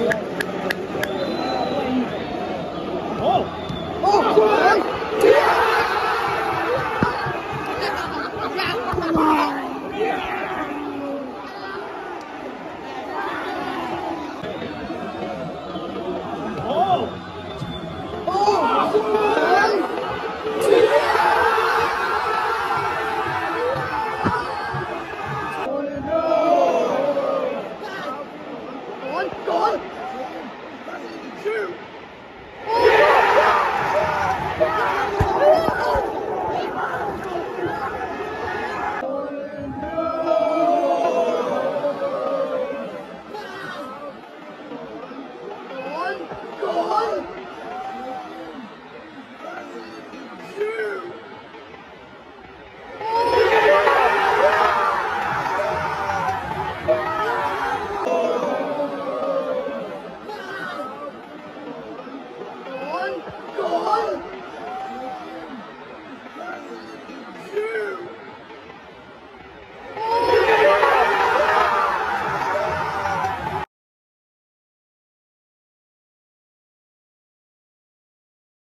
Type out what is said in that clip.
Gracias. goal, goal.